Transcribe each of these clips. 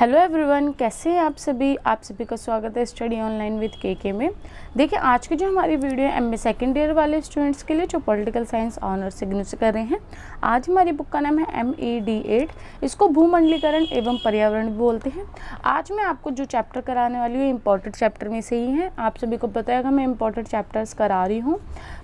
Hello everyone, कैसे हैं आप सभी? आप सभी का स्वागत है स्टडी ऑनलाइन विद के के में। देखिए, आज की जो हमारी वीडियो है एम सेकेंड ईयर वाले स्टूडेंट्स के लिए, जो पॉलिटिकल साइंस ऑनर्स सिग्नू से कर रहे हैं। आज हमारी बुक का नाम है एम ई डी एट इसको भूमंडलीकरण एवं पर्यावरण भी बोलते हैं। आज मैं आपको जो चैप्टर कराने वाली हूँ इंपॉर्टेंट चैप्टर में से ही है। आप सभी को है मैं इंपॉर्टेंट चैप्टर्स करा रही हूँ।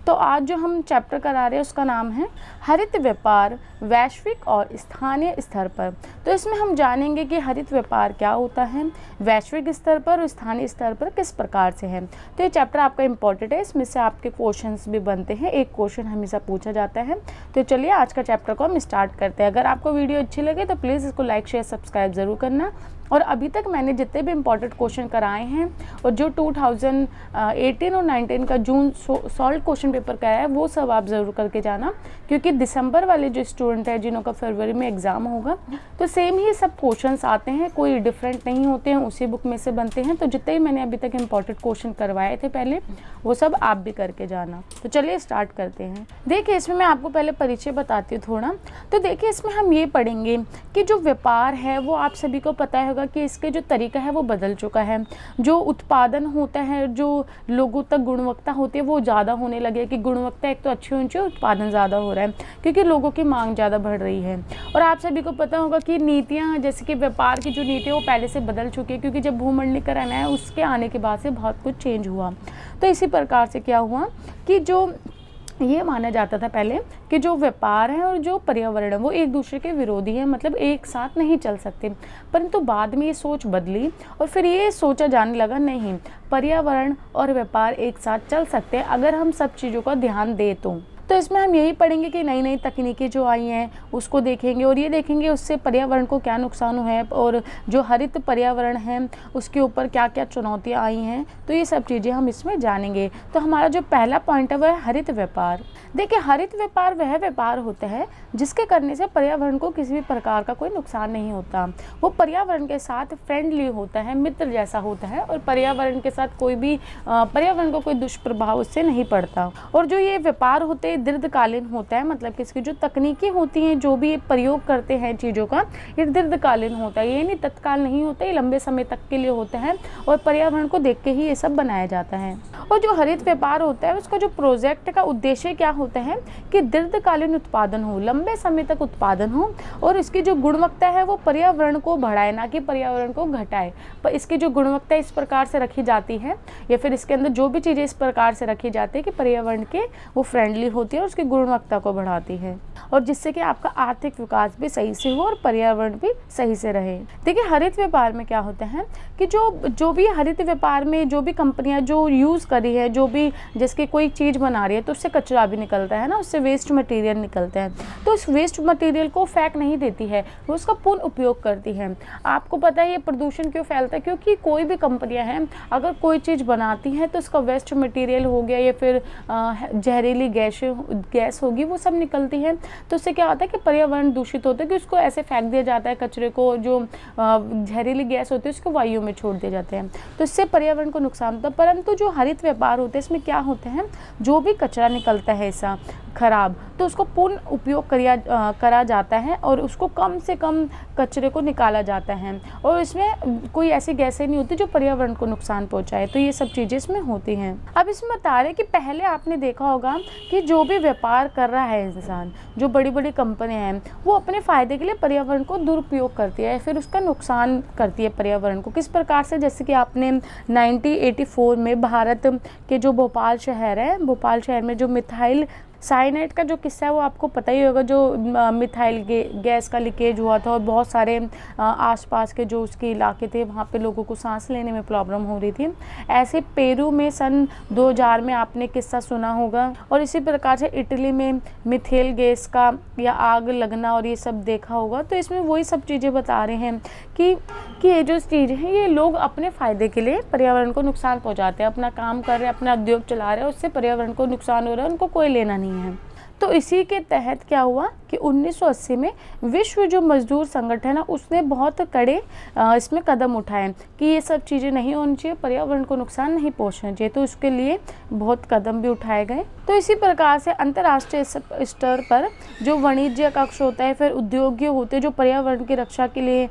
तो आज जो हम चैप्टर करा रहे हैं, उसका नाम है हरित व्यापार, वैश्विक और स्थानीय स्तर पर। तो इसमें हम जानेंगे कि हरित व्यापार क्या होता है, वैश्विक स्तर पर और स्थानीय स्तर पर किस प्रकार से है। तो ये चैप्टर आपका इंपॉर्टेंट है, इसमें से आपके क्वेश्चन भी बनते हैं, एक क्वेश्चन हमेशा पूछा जाता है। तो चलिए आज का चैप्टर को हम स्टार्ट करते हैं। अगर आपको वीडियो अच्छी लगे तो प्लीज़ इसको लाइक शेयर सब्सक्राइब ज़रूर करना। और अभी तक मैंने जितने भी इंपॉर्टेंट क्वेश्चन कराए हैं, और जो 2018 और 19 का जून सॉल्व क्वेश्चन पेपर कराया है, वो सब आप ज़रूर करके जाना, क्योंकि दिसंबर वाले जो स्टूडेंट हैं जिन्हों का फरवरी में एग्ज़ाम होगा तो सेम ही सब क्वेश्चंस आते हैं, कोई डिफरेंट नहीं होते हैं, उसी बुक में से बनते हैं तो जितने ही मैंने अभी तक इंपॉर्टेंट क्वेश्चन करवाए थे पहले, वो सब आप भी करके जाना। तो चलिए स्टार्ट करते हैं। देखिए, इसमें मैं आपको पहले परिचय बताती हूँ थोड़ा। तो देखिए, इसमें हम ये पढ़ेंगे कि जो व्यापार है, वो आप सभी को पता है होगा कि इसके जो तरीका है वो बदल चुका है। जो उत्पादन होता है, जो लोगों तक गुणवत्ता होती है, वो ज़्यादा होने लगे कि गुणवत्ता एक तो अच्छी होनी चाहिए उत्पादन ज़्यादा हो रहा है, क्योंकि लोगों की मांग ज़्यादा बढ़ रही है। और आप सभी को पता होगा कि नीतियाँ, जैसे कि व्यापार की जो नीति है, वो पहले से बदल चुकी है, क्योंकि जब भूमंडलीकरण है, उसके आने के बाद से बहुत कुछ चेंज हुआ। तो इसी प्रकार से क्या हुआ कि जो ये माना जाता था पहले कि जो व्यापार है और जो पर्यावरण है, वो एक दूसरे के विरोधी है मतलब एक साथ नहीं चल सकते। परंतु बाद में ये सोच बदली और फिर ये सोचा जाने लगा, नहीं, पर्यावरण और व्यापार एक साथ चल सकते हैं, अगर हम सब चीज़ों का ध्यान दें तो। तो इसमें हम यही पढ़ेंगे कि नई नई तकनीकें जो आई हैं, उसको देखेंगे और ये देखेंगे उससे पर्यावरण को क्या नुकसान हुआ है और जो हरित पर्यावरण है, उसके ऊपर क्या क्या चुनौतियाँ आई हैं तो ये सब चीज़ें हम इसमें जानेंगे। तो हमारा जो पहला पॉइंट है वह हरित व्यापार। देखिए, हरित व्यापार वह व्यापार होता है, जिसके करने से पर्यावरण को किसी भी प्रकार का कोई नुकसान नहीं होता। वो पर्यावरण के साथ फ्रेंडली होता है, मित्र जैसा होता है और पर्यावरण के साथ कोई भी पर्यावरण को कोई दुष्प्रभाव उससे नहीं पड़ता। और जो ये व्यापार होते हैं दीर्घकालीन होता है मतलब कि इसकी जो तकनीकी होती हैं, जो भी प्रयोग करते हैं चीज़ों का, ये दीर्घकालीन होता है। ये नहीं तत्काल नहीं होता, ये लंबे समय तक के लिए होता है और पर्यावरण को देख के ही ये सब बनाया जाता है। और जो हरित व्यापार होता है, उसका जो प्रोजेक्ट का उद्देश्य क्या होता है कि दीर्घकालीन उत्पादन हो, लंबे समय तक उत्पादन हो और इसकी जो गुणवत्ता है वो पर्यावरण को बढ़ाए, ना कि पर्यावरण को घटाए। पर इसकी जो गुणवत्ता इस प्रकार से रखी जाती है या फिर इसके अंदर जो भी चीज़ें इस प्रकार से रखी जाती है कि पर्यावरण के वो फ्रेंडली होती है और उसकी गुणवत्ता को बढ़ाती है और जिससे कि आपका आर्थिक विकास भी सही से हो और पर्यावरण भी सही से रहे। देखिए, हरित व्यापार में क्या होता है कि जो जो भी हरित व्यापार में जो भी कंपनियाँ जो यूज़ करी है, जो भी जिसकी कोई चीज़ बना रही है तो उससे कचरा भी निकलता है ना, उससे वेस्ट मटेरियल निकलता है। तो उस वेस्ट मटेरियल को फेंक नहीं देती है, वो उसका पूर्ण उपयोग करती है। आपको पता है ये प्रदूषण क्यों फैलता है? क्योंकि कोई भी कंपनियाँ हैं, अगर कोई चीज़ बनाती हैं तो उसका वेस्ट मटेरियल हो गया या फिर जहरीली गैस गैस होगी, वो सब निकलती है। तो उससे क्या होता है कि पर्यावरण दूषित होता है कि उसको ऐसे फेंक दिया जाता है कचरे को, जो जहरीली गैस होती है, उसको वायु में छोड़ दिया जाता है। तो इससे पर्यावरण को नुकसान होता है। परंतु जो हरित व्यापार होते हैं, इसमें क्या होते हैं? जो भी कचरा निकलता है ऐसा खराब। तो उसको पूर्ण उपयोग करिया करा जाता है और उसको कम से कम कचरे को निकाला जाता है। और इसमें कोई ऐसी गैसें नहीं होती जो पर्यावरण को नुकसान पहुँचाए। तो ये सब चीज़ें इसमें होती हैं। अब इसमें बता रहे कि पहले आपने देखा होगा कि जो भी व्यापार कर रहा है इंसान, जो बड़ी बड़ी कंपनियाँ हैं, वो अपने फ़ायदे के लिए पर्यावरण को दुरुपयोग करती है फिर उसका नुकसान करती है पर्यावरण को। किस प्रकार से? जैसे कि आपने 1984 में भारत के जो भोपाल शहर है, भोपाल शहर में जो मिथाइल साइनाइड का जो किस्सा है वो आपको पता ही होगा जो मिथाइल गे, गैस का लीकेज हुआ था और बहुत सारे आसपास के जो उसके इलाके थे वहाँ पे लोगों को सांस लेने में प्रॉब्लम हो रही थी। ऐसे पेरू में सन 2000 में आपने किस्सा सुना होगा और इसी प्रकार से इटली में मिथेल गैस का या आग लगना और ये सब देखा होगा। तो इसमें वही सब चीज़ें बता रहे हैं कि कि ये जो चीज़ है ये लोग अपने फ़ायदे के लिए पर्यावरण को नुकसान पहुँचाते हैं अपना काम कर रहे हैं अपना उद्योग चला रहे हैं उससे पर्यावरण को नुकसान हो रहा है उनको कोई लेना नहीं। है तो इसी के तहत क्या हुआ कि 1980 में विश्व जो मजदूर संगठन है, उसने बहुत कड़े इसमें कदम उठाए कि ये सब चीज़ें नहीं होनी चाहिए, पर्यावरण को नुकसान नहीं पहुँचना चाहिए तो उसके लिए बहुत कदम भी उठाए गए। तो इसी प्रकार से अंतर्राष्ट्रीय स्तर पर जो वाणिज्य कक्ष होता है, फिर उद्योग होते जो पर्यावरण की रक्षा के लिए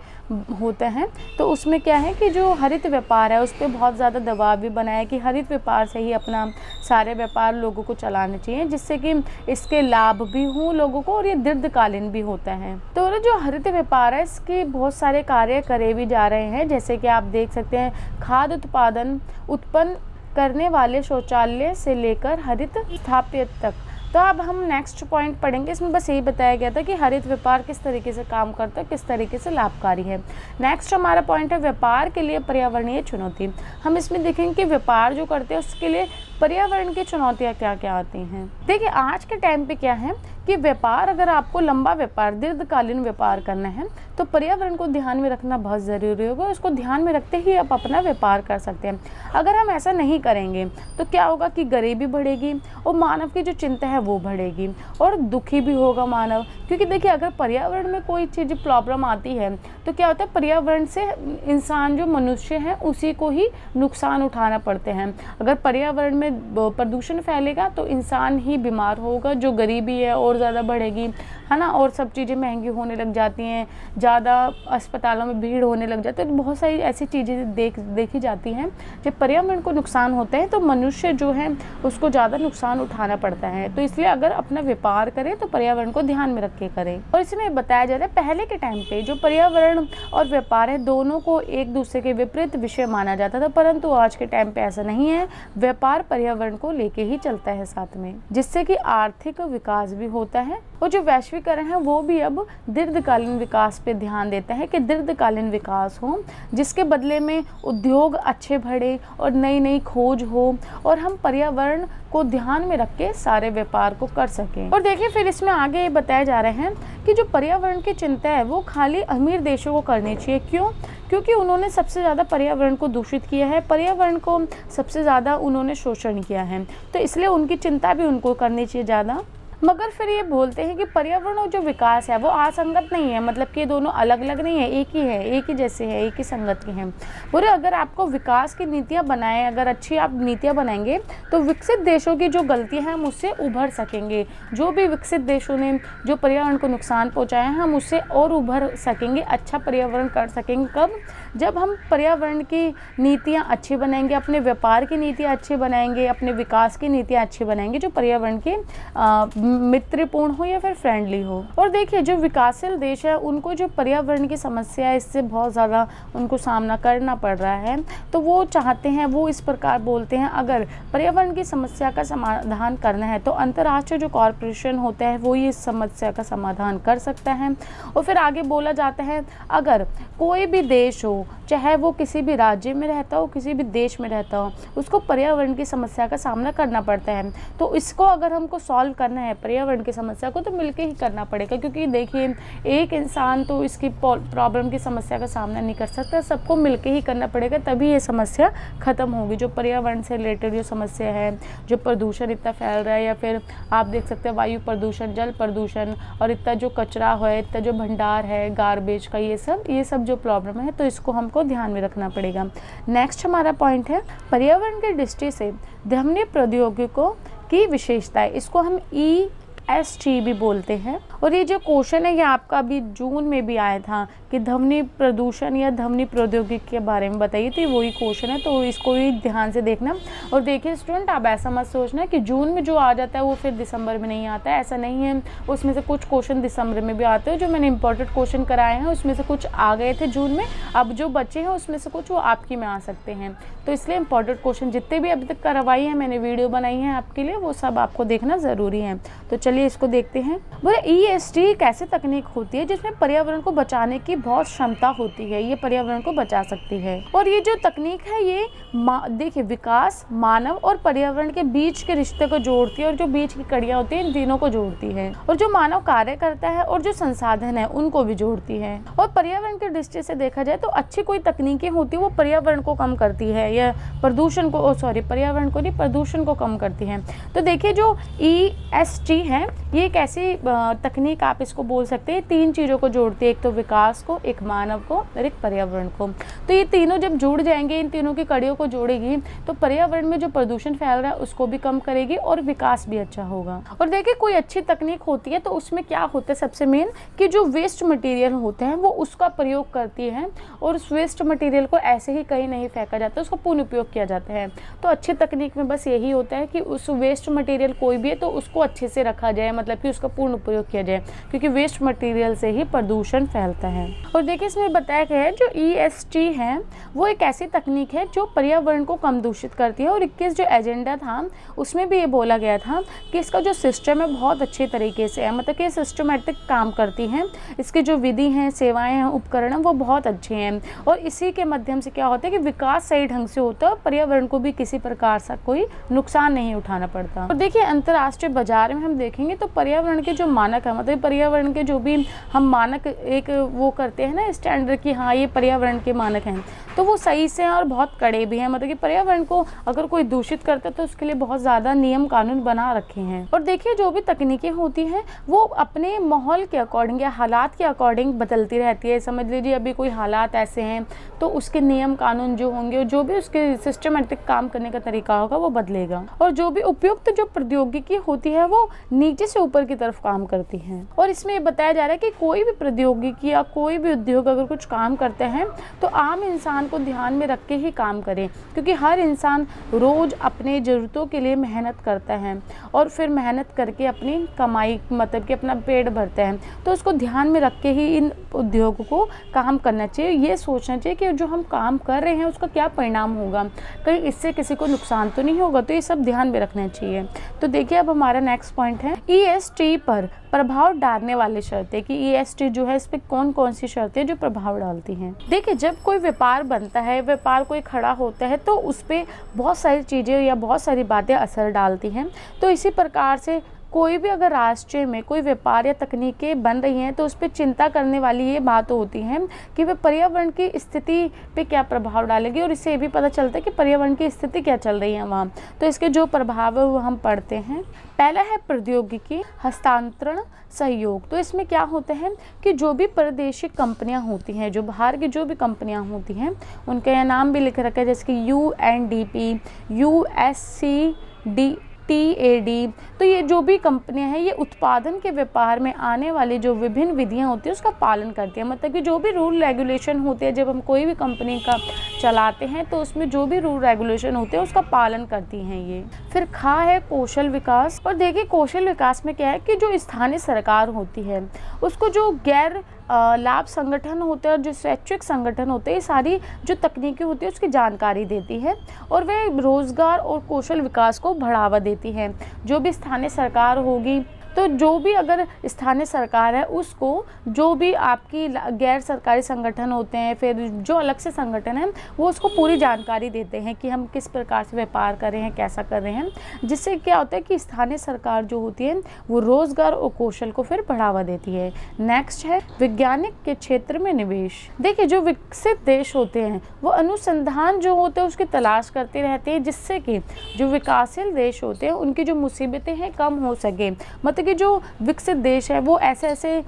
होते हैं तो उसमें क्या है कि जो हरित व्यापार है, उस पर बहुत ज़्यादा दबाव भी बनाया कि हरित व्यापार से ही अपना सारे व्यापार लोगों को चलाने चाहिए, जिससे कि इसके लाभ भी हों लोगों को और ये दीर्घकालीन भी होता है। तो जो हरित व्यापार है, इसके बहुत सारे कार्य करे भी जा रहे हैं। जैसे कि आप देख सकते हैं, खाद उत्पादन, उत्पन्न करने वाले शौचालय से लेकर हरित स्थापित तक। तो अब हम नेक्स्ट पॉइंट पढ़ेंगे। इसमें बस यही बताया गया था कि हरित व्यापार किस तरीके से काम करता है, किस तरीके से लाभकारी है। नेक्स्ट हमारा पॉइंट है व्यापार के लिए पर्यावरणीय चुनौती। हम इसमें देखेंगे कि व्यापार जो करते हैं, उसके लिए पर्यावरण की चुनौतियाँ क्या क्या आती हैं। देखिए, आज के टाइम पे क्या है? कि व्यापार, अगर आपको लंबा व्यापार, दीर्घकालीन व्यापार करना है तो पर्यावरण को ध्यान में रखना बहुत ज़रूरी होगा उसको ध्यान में रखते ही आप अपना व्यापार कर सकते हैं। अगर हम ऐसा नहीं करेंगे तो क्या होगा कि गरीबी बढ़ेगी और मानव की जो चिंता है वो बढ़ेगी और दुखी भी होगा मानव। क्योंकि देखिए, अगर पर्यावरण में कोई चीज़ प्रॉब्लम आती है तो क्या होता है, पर्यावरण से इंसान जो मनुष्य है, उसी को ही नुकसान उठाना पड़ते हैं। अगर पर्यावरण में प्रदूषण फैलेगा तो इंसान ही बीमार होगा, जो गरीबी है और ज़्यादा बढ़ेगी, है ना? और सब चीज़ें महँगी होने लग जाती हैं, ज़्यादा अस्पतालों में भीड़ होने लग जाती है तो बहुत सारी ऐसी चीज़ें देख, देखी जाती हैं जब पर्यावरण को नुकसान होता है तो मनुष्य जो है, उसको ज़्यादा नुकसान उठाना पड़ता है। तो इसलिए अगर अपना व्यापार करें तो पर्यावरण को ध्यान में रख के करें। और इसमें बताया जा रहा है, पहले के टाइम पे जो पर्यावरण और व्यापार है, दोनों को एक दूसरे के विपरीत विषय माना जाता था, परंतु आज के टाइम पे ऐसा नहीं है। व्यापार पर्यावरण को लेके ही चलता है साथ में, जिससे कि आर्थिक विकास भी होता है और जो वैश्वीकरण है, वो भी अब दीर्घकालीन विकास पे ध्यान देता है कि दीर्घकालीन विकास हो, जिसके बदले में उद्योग अच्छे बढ़े और नई नई खोज हो और हम पर्यावरण को ध्यान में रख के सारे व्यापार को कर सकें। और देखिए, फिर इसमें आगे ये बताया जा रहे हैं कि जो पर्यावरण की चिंता है, वो खाली अमीर देशों को करनी चाहिए। क्यों? क्योंकि उन्होंने सबसे ज़्यादा पर्यावरण को दूषित किया है, पर्यावरण को सबसे ज़्यादा उन्होंने शोषण किया है। तो इसलिए उनकी चिंता भी उनको करनी चाहिए ज़्यादा। मगर फिर ये बोलते हैं कि पर्यावरण और जो विकास है, वो असंगत नहीं है। मतलब कि ये दोनों अलग अलग नहीं है, एक ही है, एक ही जैसे है, एक ही संगत के हैं। बोले, अगर आपको विकास की नीतियाँ बनाएँ, अगर अच्छी आप नीतियाँ बनाएँगे तो विकसित देशों की जो गलतियाँ हैं, हम उससे उभर सकेंगे। जो भी विकसित देशों ने जो पर्यावरण को नुकसान पहुँचाया है, हम उससे और उभर सकेंगे अच्छा पर्यावरण कर सकेंगे। कब? जब हम पर्यावरण की नीतियाँ अच्छी बनाएँगे, अपने व्यापार की नीतियाँ अच्छी बनाएँगे, अपने विकास की नीतियाँ अच्छी बनाएँगे, जो पर्यावरण के मित्रपूर्ण हो या फिर फ्रेंडली हो। और देखिए, जो विकासशील देश है, उनको जो पर्यावरण की समस्या है, इससे बहुत ज़्यादा उनको सामना करना पड़ रहा है। तो वो चाहते हैं, वो इस प्रकार बोलते हैं, अगर पर्यावरण की समस्या का समाधान करना है तो अंतर्राष्ट्रीय जो कॉरपोरेशन होता है, वो ही इस समस्या का समाधान कर सकता है। और फिर आगे बोला जाता है, अगर कोई भी देश हो, चाहे वो किसी भी राज्य में रहता हो, किसी भी देश में रहता हो, उसको पर्यावरण की समस्या का सामना करना पड़ता है। तो इसको अगर हमको सॉल्व करना है पर्यावरण की समस्या को तो मिलकर ही करना पड़ेगा, क्योंकि देखिए, एक इंसान तो इसकी प्रॉब्लम की समस्या का सामना नहीं कर सकता, सबको मिलके ही करना पड़ेगा, तभी ये समस्या ख़त्म होगी। जो पर्यावरण से रिलेटेड जो समस्या है, जो प्रदूषण इतना फैल रहा है, या फिर आप देख सकते हैं वायु प्रदूषण, जल प्रदूषण और इतना जो कचरा है, इतना जो भंडार है गार्बेज का, ये सब ये सब जो प्रॉब्लम है तो इसको हमको ध्यान में रखना पड़ेगा। नेक्स्ट हमारा पॉइंट है, पर्यावरण के दृष्टि से ध्वनि प्रौद्योगिकों की विशेषता है। इसको हम ई एस टी भी बोलते हैं। और ये जो क्वेश्चन है, ये आपका अभी जून में भी आया था कि ध्वनि प्रदूषण या ध्वनि प्रौद्योगिकी के बारे में बताइए। तो वही क्वेश्चन है तो इसको भी ध्यान से देखना। और देखिए स्टूडेंट आप ऐसा मत सोचना कि जून में जो आ जाता है, वो फिर दिसंबर में नहीं आता है। ऐसा नहीं है। उसमें से कुछ क्वेश्चन दिसंबर में भी आते हैं, जो मैंने इंपॉर्टेंट क्वेश्चन कराए हैं, उसमें से कुछ आ गए थे जून में। अब जो बच्चे हैं, उसमें से कुछ वो आपकी में आ सकते हैं। तो इसलिए इंपॉर्टेंट क्वेश्चन जितने भी अभी तक करवाई है, मैंने वीडियो बनाई है आपके लिए, वो सब आपको देखना ज़रूरी है। तो चलिए इसको देखते हैं। बोले ई एस टी एक ऐसी तकनीक होती है? जिसमें पर्यावरण को बचाने की बहुत क्षमता होती है, ये पर्यावरण को बचा सकती है। और ये जो तकनीक है, ये देखिए, विकास, मानव और पर्यावरण के बीच के रिश्ते को जोड़ती है और जो बीच की कड़ियाँ होती है, इन तीनों को जोड़ती है। और जो मानव कार्य करता है और जो संसाधन है, उनको भी जोड़ती है। और पर्यावरण की दृष्टि से देखा जाए तो अच्छी कोई तकनीकें होती है, वो पर्यावरण को कम करती है, या प्रदूषण को सॉरी, पर्यावरण को नहीं, प्रदूषण को कम करती है। तो देखिए, जो ई एस टी है है। ये एक ऐसी तकनीक आप इसको बोल सकते हैं। तीन चीज़ों को जोड़ती है। एक तो विकास को, एक मानव को, और एक पर्यावरण को। तो ये तीनों जब जुड़ जाएँगे, इन तीनों की कड़ियों को जोड़ेगी तो पर्यावरण में जो प्रदूषण फैल रहा है, उसको भी कम करेगी और विकास भी अच्छा होगा। और देखिए, कोई अच्छी तकनीक होती है तो उसमें क्या होता है सबसे मेन कि जो वेस्ट मटेरियल होते हैं, वो उसका प्रयोग करती है और उस वेस्ट मटेरियल को ऐसे ही कहीं नहीं फेंका जाता, उसका पूर्ण उपयोग किया जाता है। तो अच्छी तकनीक में बस यही होता है कि उस वेस्ट मटेरियल कोई भी है तो उसको अच्छे से रखा जाए मतलब कि उसका पूर्ण उपयोग किया जाए, क्योंकि वेस्ट मटेरियल से ही प्रदूषण फैलता है। और देखिए, इसमें बताया गया है, जो ई e है, वो एक ऐसी तकनीक है जो पर्यावरण को कम दूषित करती है। और इक्कीस जो एजेंडा था, उसमें भी ये बोला गया था कि इसका जो सिस्टम है, बहुत अच्छे तरीके से है। मतलब कि सिस्टमेटिक काम करती है। इसकी जो विधि हैं, सेवाएँ हैं, उपकरण वो बहुत अच्छे हैं। और इसी के माध्यम से क्या होता है कि विकास सही ढंग से होता है पर्यावरण को भी किसी प्रकार से कोई नुकसान नहीं उठाना पड़ता। और देखिए, अंतर्राष्ट्रीय बाज़ार में हम देखेंगे तो पर्यावरण के जो मानक है मतलब पर्यावरण के जो भी हम मानक एक वो करते हैं ना स्टैंडर्ड की हाँ ये पर्यावरण के मानक हैं तो वो सही से हैं और बहुत कड़े भी हैं। मतलब कि पर्यावरण को अगर कोई दूषित करता है तो उसके लिए बहुत ज़्यादा नियम कानून बना रखे हैं। और देखिए, जो भी तकनीकें होती हैं, वो अपने माहौल के अकॉर्डिंग या हालात के अकॉर्डिंग बदलती रहती है। समझ लीजिए, अभी कोई हालात ऐसे हैं तो उसके नियम कानून जो होंगे, जो भी उसके सिस्टमेटिक काम करने का तरीका होगा, वो बदलेगा। और जो भी उपयुक्त जो प्रौद्योगिकी होती है, वो नीचे से ऊपर की तरफ़ काम करती है। और इसमें बताया जा रहा है कि कोई भी प्रौद्योगिकी या कोई भी उद्योग अगर कुछ काम करते हैं तो आम इंसान को ध्यान में रख के ही काम करें, क्योंकि हर इंसान रोज़ अपने ज़रूरतों के लिए मेहनत करता है और फिर मेहनत करके अपनी कमाई मतलब कि अपना पेट भरता है। तो उसको ध्यान में रख के ही इन उद्योगों को काम करना चाहिए। ये सोचना चाहिए कि जो हम काम कर रहे हैं, उसका क्या परिणाम होगा? कहीं इससे किसी को नुकसान तो नहीं होगा? तो ये सब ध्यान में रखना चाहिए। तो देखिए, अब हमारा नेक्स्ट पॉइंट है ईएसटी पर प्रभाव डालने वाले शर्तें कि ईएसटी जो है, इस पर कौन कौन सी शर्तें जो प्रभाव डालती हैं। देखिए, जब कोई व्यापार बनता है, व्यापार कोई खड़ा होता है तो उस पर बहुत सारी चीज़ें या बहुत सारी बातें असर डालती हैं। तो इसी प्रकार से कोई भी अगर राष्ट्र में कोई व्यापार या तकनीकें बन रही हैं तो उस पर चिंता करने वाली ये बात होती है कि वह पर्यावरण की स्थिति पे क्या प्रभाव डालेगी और इससे ये भी पता चलता है कि पर्यावरण की स्थिति क्या चल रही है वहाँ। तो इसके जो प्रभाव है, वो हम पढ़ते हैं। पहला है प्रौद्योगिकी हस्तांतरण सहयोग। तो इसमें क्या होता है कि जो भी प्रादेशिक कंपनियाँ होती हैं, जो बाहर की जो भी कंपनियाँ होती हैं, उनके नाम भी लिख रखे हैं, जैसे कि U N D P U S C D T A D तो ये जो भी कंपनियाँ हैं, ये उत्पादन के व्यापार में आने वाली जो विभिन्न विधियाँ होती हैं, उसका पालन करती हैं। मतलब कि जो भी रूल रेगुलेशन होते हैं, जब हम कोई भी कंपनी का चलाते हैं तो उसमें जो भी रूल रेगुलेशन होते हैं, उसका पालन करती हैं ये। फिर खा है कौशल विकास। और देखिए, कौशल विकास में क्या है कि जो स्थानीय सरकार होती है, उसको जो गैर लाभ संगठन होते हैं और जो स्वैच्छिक संगठन होते हैं, ये सारी जो तकनीकी होती है, उसकी जानकारी देती है और वे रोज़गार और कौशल विकास को बढ़ावा देती हैं। जो भी स्थानीय सरकार होगी तो जो भी अगर स्थानीय सरकार है, उसको जो भी आपकी गैर सरकारी संगठन होते हैं, फिर जो अलग से संगठन है, वो उसको पूरी जानकारी देते हैं कि हम किस प्रकार से व्यापार कर रहे हैं, कैसा कर रहे हैं। जिससे क्या होता है कि स्थानीय सरकार जो होती है, वो रोज़गार और कौशल को फिर बढ़ावा देती है। नेक्स्ट है, वैज्ञानिक के क्षेत्र में निवेश। देखिए, जो विकसित देश होते हैं, वो अनुसंधान जो होते हैं, उसकी तलाश करते रहते हैं, जिससे कि जो विकासशील देश होते हैं, उनकी जो मुसीबतें हैं, कम हो सके। मतलब कि जो विकसित देश है वो ऐसे ऐसे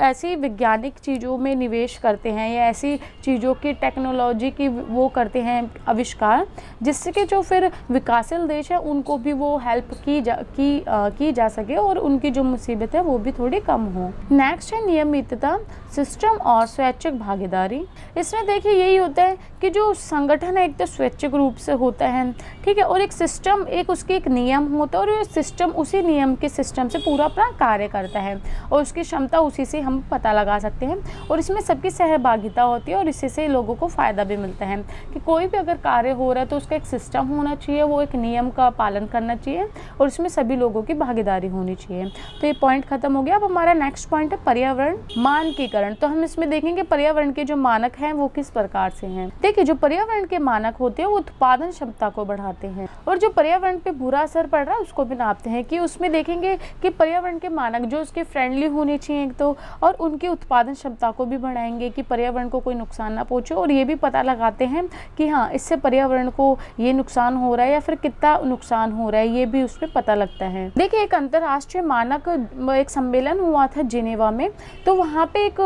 ऐसी वैज्ञानिक चीज़ों में निवेश करते हैं या ऐसी चीज़ों की टेक्नोलॉजी की वो करते हैं आविष्कार जिससे कि जो फिर विकासशील देश है उनको भी वो हेल्प की जा की आ, की जा सके और उनकी जो मुसीबत है वो भी थोड़ी कम हो। नेक्स्ट है नियमितता सिस्टम और स्वैच्छिक भागीदारी। इसमें देखिए यही होता है कि जो संगठन है एक तो स्वैच्छिक रूप से होता है ठीक है और एक सिस्टम एक उसकी एक नियम होता है और सिस्टम उसी नियम के सिस्टम से पूरा अपना कार्य करता है और उसकी क्षमता उसी से हम पता लगा सकते हैं और इसमें सबकी सहभागिता होती है और इसी से लोगों को फ़ायदा भी मिलता है कि कोई भी अगर कार्य हो रहा है तो उसका एक सिस्टम होना चाहिए, वो एक नियम का पालन करना चाहिए और इसमें सभी लोगों की भागीदारी होनी चाहिए। तो ये पॉइंट खत्म हो गया। अब हमारा नेक्स्ट पॉइंट है पर्यावरण मानकीकरण। तो हम इसमें देखेंगे पर्यावरण के जो मानक हैं, वो किस प्रकार से हैं। देखिए, जो पर्यावरण के मानक होते हैं, वो उत्पादन क्षमता को बढ़ाते हैं और जो पर्यावरण पे बुरा असर पड़ रहा है, उसको भी नापते हैं कि उसमें देखेंगे कि पर्यावरण के मानक जो उसके फ्रेंडली होने चाहिए एक तो और उनकी उत्पादन क्षमता को भी बढ़ाएँगे कि पर्यावरण को कोई नुकसान ना पहुँचे। और ये भी पता लगाते हैं कि हाँ इससे पर्यावरण को ये नुकसान हो रहा है या फिर कितना नुकसान हो रहा है, ये भी उसमें पता लगता है। देखिए, एक अंतर्राष्ट्रीय मानक एक सम्मेलन हुआ था जिनेवा में। तो वहाँ पे एक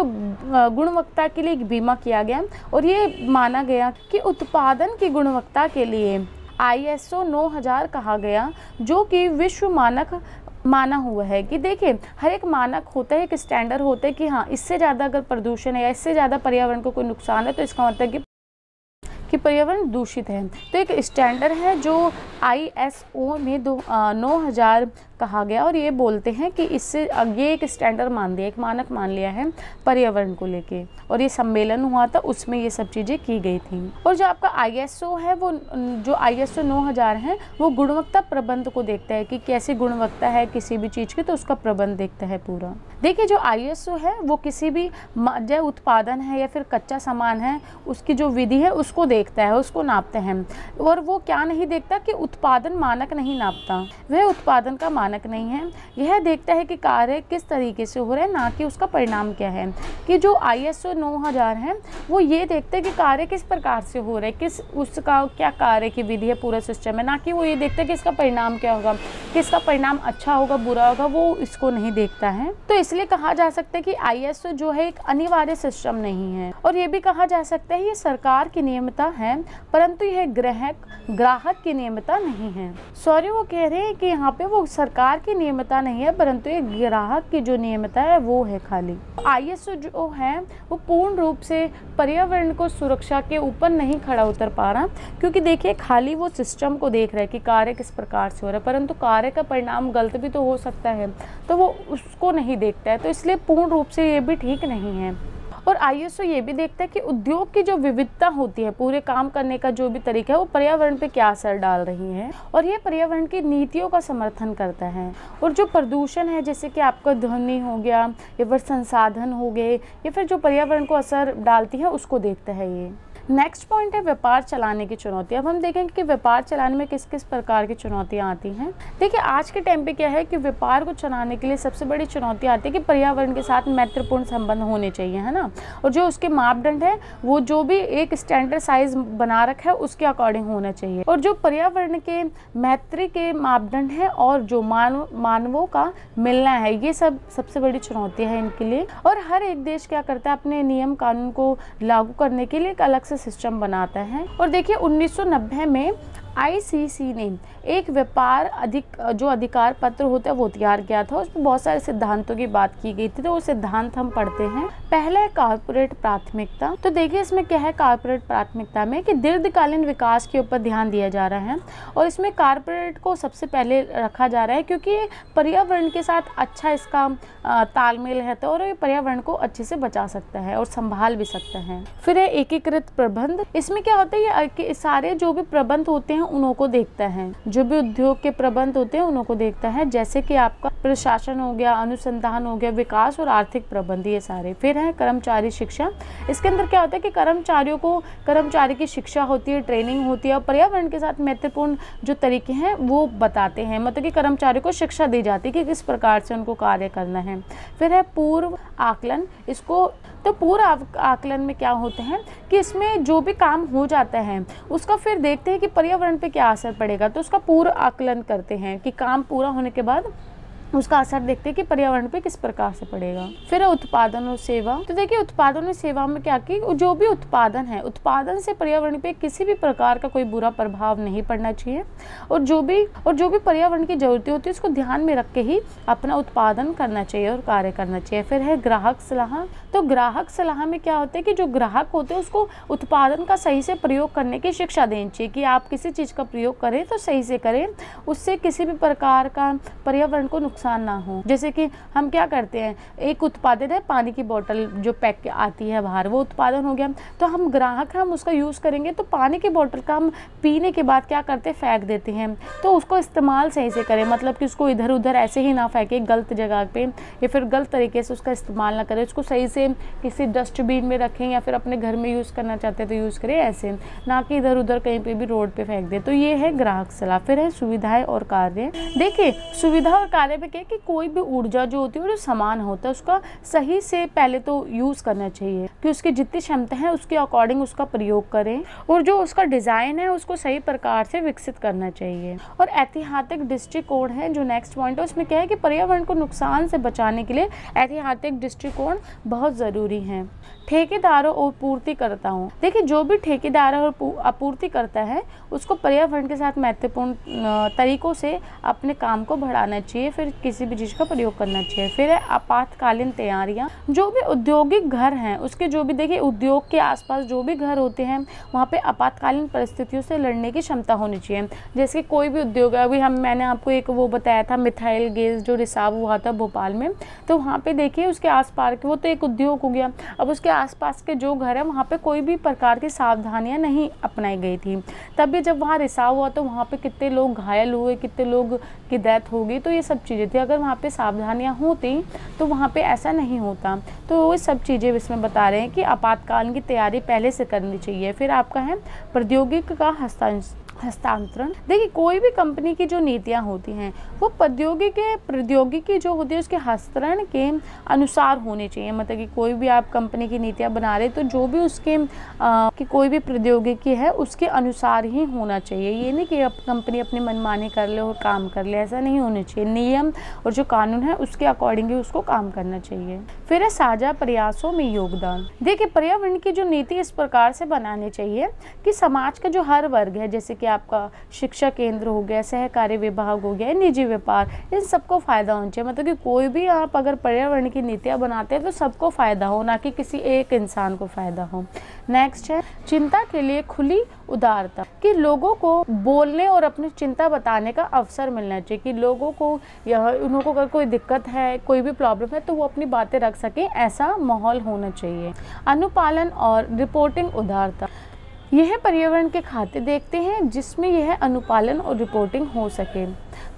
गुणवत्ता के लिए एक बीमा किया गया और ये माना गया कि उत्पादन की गुणवत्ता के लिए आईएसओ 9000 कहा गया, जो कि विश्व मानक माना हुआ है कि देखिए, हर एक मानक होता है, एक स्टैंडर्ड होता है कि हाँ इससे ज़्यादा अगर प्रदूषण है या इससे ज़्यादा पर्यावरण को कोई नुकसान है तो इसका मतलब कि कि पर्यावरण दूषित है। तो एक स्टैंडर्ड है जो आई एस ओ में दो नौ हज़ार कहा गया और ये बोलते हैं कि इससे ये एक स्टैंडर्ड मान दिया एक मानक मान लिया है पर्यावरण को लेके। और ये सम्मेलन हुआ था, उसमें ये सब चीज़ें की गई थी। और जो आपका आईएसओ है, वो, जो आईएसओ 9000 है, वो गुणवत्ता प्रबंध को देखता है कि कैसी गुणवत्ता है किसी भी चीज़ की तो उसका प्रबंध देखता है पूरा। देखिए, जो आईएसओ है, वो किसी भी जो उत्पादन है या फिर कच्चा सामान है, उसकी जो विधि है, उसको देखता है, उसको नापते हैं। और वो क्या नहीं देखता कि उत्पादन मानक नहीं नापता। वह उत्पादन का मानक नहीं है। यह देखता है कि कार्य किस तरीके से हो रहा है, ना कि उसका परिणाम क्या है। कि जो आई एस ओ नौ हज़ार है, वो ये देखते हैं कि कार्य किस प्रकार से हो रहा है, किस उसका क्या कार्य की विधि है, पूरा सिस्टम है, ना कि वो ये देखते हैं कि इसका परिणाम क्या होगा, कि इसका परिणाम अच्छा होगा, बुरा होगा, वो इसको नहीं देखता है। तो इसलिए कहा जा सकता है कि आई जो है, एक अनिवार्य सिस्टम नहीं है। और ये भी कहा जा सकता है, ये सरकार की नियमता है, परंतु यह ग्राहक ग्राहक की नियमता नहीं है। सॉरी, वो कह रहे हैं कि यहाँ पे वो सरकार सरकार की नियमता नहीं है, परंतु ये ग्राहक की जो नियमता है, वो है खाली। आईएसओ जो है, वो पूर्ण रूप से पर्यावरण को सुरक्षा के ऊपर नहीं खड़ा उतर पा रहा, क्योंकि देखिए, खाली वो सिस्टम को देख रहा है कि कार्य किस प्रकार से हो रहा है, परंतु कार्य का परिणाम गलत भी तो हो सकता है तो वो उसको नहीं देखता है तो इसलिए पूर्ण रूप से ये भी ठीक नहीं है। और आईएसओ ये भी देखता है कि उद्योग की जो विविधता होती है, पूरे काम करने का जो भी तरीका है, वो पर्यावरण पे क्या असर डाल रही है? और ये पर्यावरण की नीतियों का समर्थन करता है। और जो प्रदूषण है, जैसे कि आपका ध्वनि हो गया, या फिर संसाधन हो गए, या फिर जो पर्यावरण को असर डालती है, उसको देखता है ये। नेक्स्ट पॉइंट है व्यापार चलाने की चुनौती। अब हम देखेंगे कि व्यापार चलाने में किस किस प्रकार की चुनौतियाँ आती हैं। देखिए, आज के टाइम पे क्या है कि व्यापार को चलाने के लिए सबसे बड़ी चुनौती आती है कि पर्यावरण के साथ मैत्रीपूर्ण संबंध होने चाहिए, है ना? और जो उसके मापदंड है, वो जो भी एक स्टैंडर्ड साइज़ बना रखा है, उसके अकॉर्डिंग होना चाहिए। और जो पर्यावरण के मैत्री के मापदंड है और जो मानव, मानवों का मिलना है, ये सब सबसे बड़ी चुनौती है इनके लिए। और हर एक देश क्या करता है, अपने नियम कानून को लागू करने के लिए एक अलग से सिस्टम बनाता है। और देखिए 1990 में आईसीसी ने एक व्यापार अधिक, जो अधिकार पत्र होता है, वो तैयार किया था। उसमें बहुत सारे सिद्धांतों की बात की गई थी तो वो सिद्धांत हम पढ़ते हैं। पहला है कारपोरेट प्राथमिकता। तो देखिए, इसमें क्या है कारपोरेट प्राथमिकता में कि दीर्घकालीन विकास के ऊपर ध्यान दिया जा रहा है और इसमें कारपोरेट को सबसे पहले रखा जा रहा है क्योंकि पर्यावरण के साथ अच्छा इसका तालमेल है तो और ये पर्यावरण को अच्छे से बचा सकता है और संभाल भी सकता है। फिर है एकीकृत प्रबंध। इसमें क्या होता है, ये सारे जो भी प्रबंध होते हैं उन्हों को देखता है। जो भी उद्योग के प्रबंध होते हैं उन्हों को देखता है। जैसे कि आपका प्रशासन हो गया, अनुसंधान हो गया, विकास और आर्थिक प्रबंध, ये सारे। फिर है कर्मचारी शिक्षा। इसके अंदर क्या होता है कि कर्मचारियों को, कर्मचारी की शिक्षा होती है, ट्रेनिंग होती है और पर्यावरण के साथ महत्वपूर्ण जो तरीके हैं, वो बताते हैं। मतलब कि कर्मचारियों को शिक्षा दी जाती है कि किस प्रकार से उनको कार्य करना है। फिर है पूर्व आकलन। इसको तो पूर्व आकलन में क्या होते हैं कि इसमें जो भी काम हो जाता है, उसका फिर देखते हैं कि पर्यावरण पे क्या असर पड़ेगा। तो उसका पूर्व आकलन करते हैं कि काम पूरा होने के बाद उसका असर देखते हैं कि पर्यावरण पे किस प्रकार से पड़ेगा। फिर उत्पादन और सेवा। तो देखिए, उत्पादन और सेवा में क्या कि जो भी उत्पादन है, उत्पादन से पर्यावरण पे किसी भी प्रकार का कोई बुरा प्रभाव नहीं पड़ना चाहिए। और जो भी, और जो भी पर्यावरण की जरूरतें होती है, उसको ध्यान में रख के ही अपना उत्पादन करना चाहिए और कार्य करना चाहिए। फिर है ग्राहक सलाह। तो ग्राहक सलाह में क्या होता है कि जो ग्राहक होते हैं, उसको उत्पादन का सही से प्रयोग करने की शिक्षा देनी चाहिए कि आप किसी चीज़ का प्रयोग करें तो सही से करें। उससे किसी भी प्रकार का पर्यावरण को नुकसान ना हो। जैसे कि हम क्या करते हैं, एक उत्पादन है, पानी की बोतल जो पैक आती है बाहर, वो उत्पादन हो गया। तो हम ग्राहक हम उसका यूज़ करेंगे तो पानी की बोतल का हम पीने के बाद क्या करते हैं, फेंक देते हैं। तो उसको इस्तेमाल सही से करें मतलब कि उसको इधर उधर ऐसे ही ना फेंके, गलत जगह पे, या फिर गलत तरीके से उसका इस्तेमाल ना करें। उसको सही से किसी डस्टबिन में रखें, या फिर अपने घर में यूज़ करना चाहते हैं तो यूज़ करें ऐसे। ना कि इधर उधर कहीं पर भी रोड पर फेंक दें। तो ये है ग्राहक सलाह, फिर है सुविधाएँ और कार्य। देखिए, सुविधा और कार्य पे में क्या कि कोई भी ऊर्जा जो होती है और जो सामान होता है, उसका सही से पहले तो यूज़ करना चाहिए, कि उसकी जितनी क्षमता है, उसके अकॉर्डिंग उसका प्रयोग करें और जो उसका डिज़ाइन है, उसको सही प्रकार से विकसित करना चाहिए। और ऐतिहासिक दृष्टिकोण है जो नेक्स्ट पॉइंट है, उसमें क्या है कि पर्यावरण को नुकसान से बचाने के लिए ऐतिहासिक दृष्टिकोण बहुत ज़रूरी है। ठेकेदारों और पूर्तिकर्ताओं देखिए, जो भी ठेकेदार और आपूर्ति करता है, उसको पर्यावरण के साथ महत्वपूर्ण तरीकों से अपने काम को बढ़ाना चाहिए, फिर किसी भी चीज़ का प्रयोग करना चाहिए। फिर आपातकालीन तैयारियाँ, जो भी औद्योगिक घर हैं, उसके जो भी, देखिए, उद्योग के आसपास जो भी घर होते हैं, वहाँ पे आपातकालीन परिस्थितियों से लड़ने की क्षमता होनी चाहिए। जैसे कोई भी उद्योग अभी हम, मैंने आपको एक वो बताया था, मिथाइल गैस जो रिसाव हुआ था भोपाल में तो वहाँ पे देखिए, उसके आस पार के वो तो एक उद्योग हो गया। अब उसके आसपास के जो घर है, वहाँ पे कोई भी प्रकार की सावधानियाँ नहीं अपनाई गई थी। तभी जब वहाँ रिसाव हुआ तो वहाँ पे कितने लोग घायल हुए, कितने लोग की डेथ हो गई तो ये सब चीज़ें थी। अगर वहाँ पे सावधानियाँ होती तो वहाँ पे ऐसा नहीं होता। तो वो सब चीज़ें इसमें बता रहे हैं कि आपातकाल की तैयारी पहले से करनी चाहिए। फिर आपका है, प्रौद्योगिक का हस्तांश हस्तांतरण। देखिए कोई भी कंपनी की जो नीतियाँ होती हैं वो प्रौद्योगिकी प्रौद्योगिकी जो होती है उसके हस्तांतरण के अनुसार होने चाहिए। मतलब कि कोई भी आप कंपनी की नीतियाँ बना रहे तो जो भी उसके आ, कि कोई भी प्रौद्योगिकी है उसके अनुसार ही होना चाहिए। ये नहीं कि अब कंपनी अपनी मनमानी कर ले और काम कर ले ऐसा नहीं होना चाहिए। नियम और जो कानून है उसके अकॉर्डिंग ही उसको काम करना चाहिए। फिर है साझा प्रयासों में योगदान। देखिए पर्यावरण की जो नीति इस प्रकार से बनानी चाहिए कि समाज का जो हर वर्ग है जैसे कि आपका शिक्षा केंद्र हो गया, सहकारी विभाग हो गया, निजी व्यापार, इन सबको फ़ायदा होना चाहिए। मतलब कि कोई भी आप अगर पर्यावरण की नीतियाँ बनाते हैं तो सबको फ़ायदा हो, ना कि किसी एक इंसान को फ़ायदा हो। नेक्स्ट है, चिंता के लिए खुली उदारता। कि लोगों को बोलने और अपनी चिंता बताने का अवसर मिलना चाहिए। कि लोगों को यह उनको अगर कोई दिक्कत है, कोई भी प्रॉब्लम है तो वो अपनी बातें रख सकें। ऐसा माहौल होना चाहिए। अनुपालन और रिपोर्टिंग उदारता। यह पर्यावरण के खाते देखते हैं जिसमें यह अनुपालन और रिपोर्टिंग हो सके।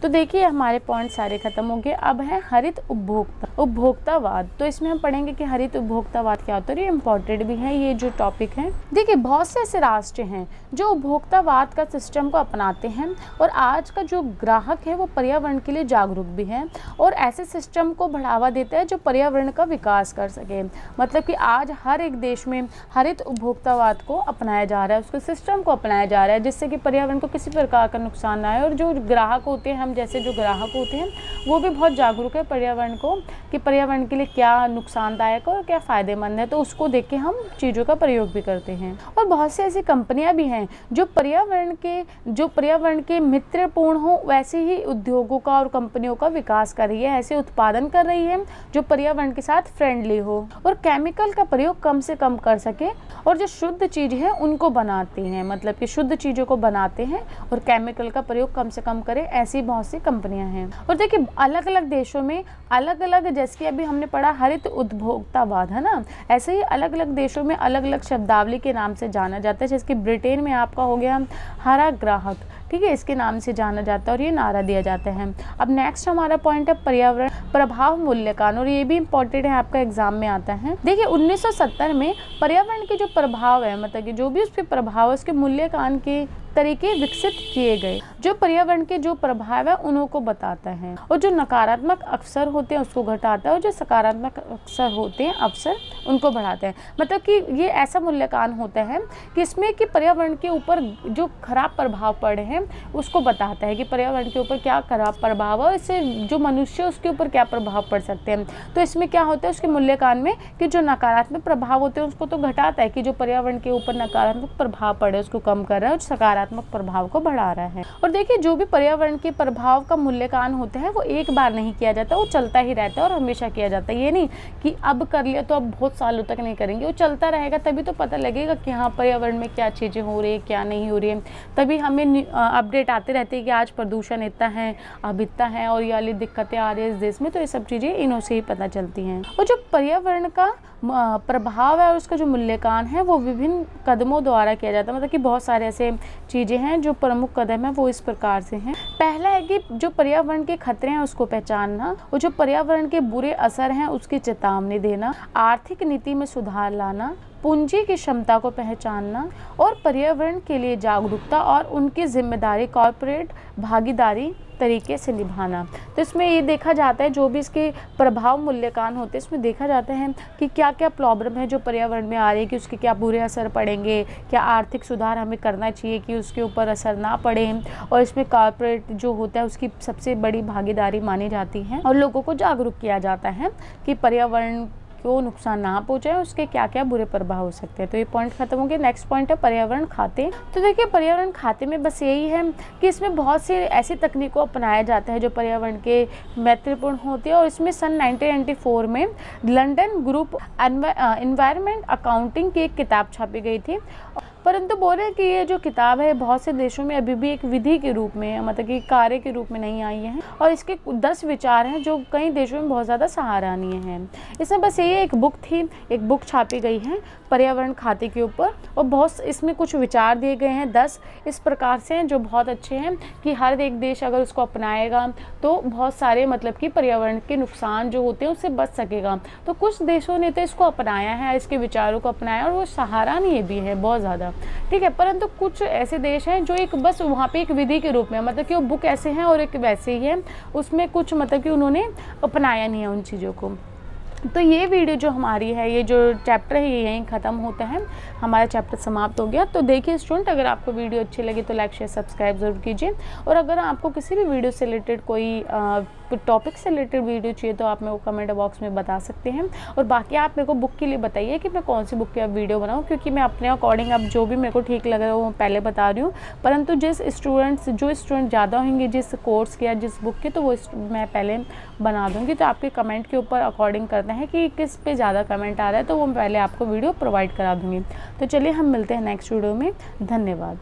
तो देखिए, हमारे पॉइंट सारे खत्म हो गए। अब है हरित उपभोक्ता, उपभोक्तावाद। तो इसमें हम पढ़ेंगे कि हरित उपभोक्तावाद क्या होता है ये इम्पोर्टेंट भी है, ये जो टॉपिक है। देखिए, बहुत से ऐसे राष्ट्र हैं जो उपभोक्तावाद का सिस्टम को अपनाते हैं और आज का जो ग्राहक है, वो पर्यावरण के लिए जागरूक भी है और ऐसे सिस्टम को बढ़ावा देता है जो पर्यावरण का विकास कर सके। मतलब कि आज हर एक देश में हरित उपभोक्तावाद को अपनाया जा रहा है, उसके सिस्टम को अपनाया जा रहा है, जिससे कि पर्यावरण को किसी प्रकार का नुकसान ना आए और जो ग्राहक होते हैं, हम जैसे जो ग्राहक होते हैं, वो भी बहुत जागरूक है पर्यावरण को, कि पर्यावरण के लिए क्या नुकसानदायक है और क्या फ़ायदेमंद है तो उसको देख के हम चीज़ों का प्रयोग भी करते हैं। और बहुत सी ऐसी कंपनियाँ भी हैं, जो पर्यावरण के, जो पर्यावरण के मित्रपूर्ण हो, वैसे ही उद्योगों का और कंपनियों का विकास कर रही है, ऐसे उत्पादन कर रही है, जो पर्यावरण के साथ फ्रेंडली हो और केमिकल का प्रयोग कम से कम कर सके और जो शुद्ध चीज़ है, उनको बनाते हैं मतलब कि शुद्ध चीज़ों को बनाते हैं और केमिकल का प्रयोग कम से कम करें, ऐसी बहुत सी कंपनियाँ हैं। और देखिए अलग अलग देशों में अलग अलग जैसे कि अभी हमने पढ़ा, हरित उपभोक्तावाद है ना? ऐसे ही अलग अलग देशों में अलग अलग शब्दावली के नाम से जाना जाता है। जैसे कि ब्रिटेन में आपका हो गया हरा ग्राहक, ठीक है? इसके नाम से जाना जाता है और ये नारा दिया जाता है। अब नेक्स्ट हमारा पॉइंट है पर्यावरण, प्रभाव मूल्यकान और ये भी इंपॉर्टेंट है, आपका एग्ज़ाम में आता है। देखिए 1970 में पर्यावरण के जो प्रभाव है मतलब कि जो भी उस पर प्रभाव है, उसके मूल्यकान के तरीके विकसित किए गए, जो पर्यावरण के जो प्रभाव है, उन्हों को बताता है। और जो नकारात्मक अवसर होते हैं, उसको घटाता है, और जो सकारात्मक अवसर होते हैं, अवसर उनको बढ़ाते हैं। मतलब कि ये ऐसा मूल्यांकन होता है कि इसमें कि पर्यावरण के ऊपर जो खराब प्रभाव पड़े हैं, उसको बताता है कि पर्यावरण के ऊपर क्या खराब प्रभाव है इससे जो मनुष्य उसके ऊपर क्या प्रभाव पड़ सकते हैं। तो इसमें क्या होता है, उसके मूल्यांकन में कि जो नकारात्मक प्रभाव होते हैं, उसको तो घटाता है कि जो पर्यावरण के ऊपर नकारात्मक प्रभाव पड़े, उसको कम कर रहा है, और सकारात्मक सकारात्मक प्रभाव को बढ़ा रहा है। और देखिए, जो भी पर्यावरण के प्रभाव का मूल्यांकन होता है, वो एक बार नहीं किया जाता, वो चलता ही रहता है और हमेशा किया जाता है। ये नहीं कि अब कर लिया तो अब बहुत सालों तक नहीं करेंगे, वो चलता रहेगा, तभी तो पता लगेगा कि हाँ पर्यावरण में क्या चीज़ें हो रही है, क्या नहीं हो रही है। तभी हमें अपडेट आते रहते हैं कि आज प्रदूषण इतना है, अब इतना है और ये वाली दिक्कतें आ रही है इस देश में तो ये सब चीज़ें इन्हों से ही पता चलती हैं। और जो पर्यावरण का प्रभाव है और उसका जो मूल्यांकन है, वो विभिन्न कदमों द्वारा किया जाता है। मतलब कि बहुत सारे ऐसे चीज़ें हैं जो प्रमुख कदम है, वो इस प्रकार से हैं। पहला है कि जो पर्यावरण के खतरे हैं, उसको पहचानना और जो पर्यावरण के बुरे असर हैं, उसकी चेतावनी देना। आर्थिक नीति में सुधार लाना, पूंजी की क्षमता को पहचानना और पर्यावरण के लिए जागरूकता और उनकी ज़िम्मेदारी, कॉरपोरेट भागीदारी तरीके से निभाना। तो इसमें ये देखा जाता है, जो भी इसके प्रभाव मूल्यकान होते हैं, इसमें देखा जाता है कि क्या क्या प्रॉब्लम है जो पर्यावरण में आ रही है, कि उसके क्या बुरे असर पड़ेंगे, क्या आर्थिक सुधार हमें करना चाहिए, कि उसके ऊपर असर ना पड़े। और इसमें कॉरपोरेट जो होता है, उसकी सबसे बड़ी भागीदारी मानी जाती है। और लोगों को जागरूक किया जाता है कि पर्यावरण को नुकसान ना पहुँचाए, उसके क्या क्या बुरे प्रभाव हो सकते हैं? तो ये पॉइंट खत्म हो गया। नेक्स्ट पॉइंट है पर्यावरण खाते। तो देखिए, पर्यावरण खाते में बस यही है कि इसमें बहुत सी ऐसी तकनीकों अपनाया जाता है जो पर्यावरण के महत्वपूर्ण होती है और इसमें सन 1994 में लंडन ग्रुप एनवायरमेंट अकाउंटिंग की एक किताब छापी गई थी। परंतु बोल रहे कि ये जो किताब है, बहुत से देशों में अभी भी एक विधि के रूप में मतलब कि कार्य के रूप में नहीं आई है और इसके दस विचार हैं जो कई देशों में बहुत ज़्यादा सहारानीय हैं। इसमें बस ये एक बुक थी, एक बुक छापी गई है पर्यावरण खाते के ऊपर और बहुत इसमें कुछ विचार दिए गए हैं, दस इस प्रकार से हैं जो बहुत अच्छे हैं कि हर एक देश अगर उसको अपनाएगा तो बहुत सारे मतलब कि पर्यावरण के नुकसान जो होते हैं उससे बच सकेगा। तो कुछ देशों ने तो इसको अपनाया है, इसके विचारों को अपनाया और वो सहारानीय भी है बहुत ज़्यादा। ठीक है, परंतु कुछ ऐसे देश हैं जो एक बस वहाँ पे एक विधि के रूप में मतलब कि वो बुक ऐसे हैं और एक वैसे ही है, उसमें कुछ मतलब कि उन्होंने अपनाया नहीं है उन चीज़ों को। तो ये वीडियो जो हमारी है, ये जो चैप्टर है, ये यहीं ख़त्म होता है। हमारा चैप्टर समाप्त हो गया। तो देखिए स्टूडेंट अगर आपको वीडियो अच्छी लगी तो लाइक शेयर सब्सक्राइब ज़रूर कीजिए। और अगर आपको किसी भी वीडियो से रिलेटेड कोई टॉपिक से रिलेटेड वीडियो चाहिए तो आप मेरे को कमेंट बॉक्स में बता सकते हैं। और बाकी आप मेरे को बुक के लिए बताइए कि मैं कौन सी बुक की अब वीडियो बनाऊँ, क्योंकि मैं अपने अकॉर्डिंग अब जो भी मेरे को ठीक लग रहा है, वो पहले बता रही हूँ। परंतु जिस स्टूडेंट्स जो स्टूडेंट ज़्यादा होंगे, जिस कोर्स के या जिस बुक के तो वो मैं पहले बना दूँगी। तो आपके कमेंट के ऊपर अकॉर्डिंग करते हैं कि किस पे ज़्यादा कमेंट आ रहा है तो वो पहले आपको वीडियो प्रोवाइड करा दूँगी। तो चलिए हम मिलते हैं नेक्स्ट वीडियो में। धन्यवाद।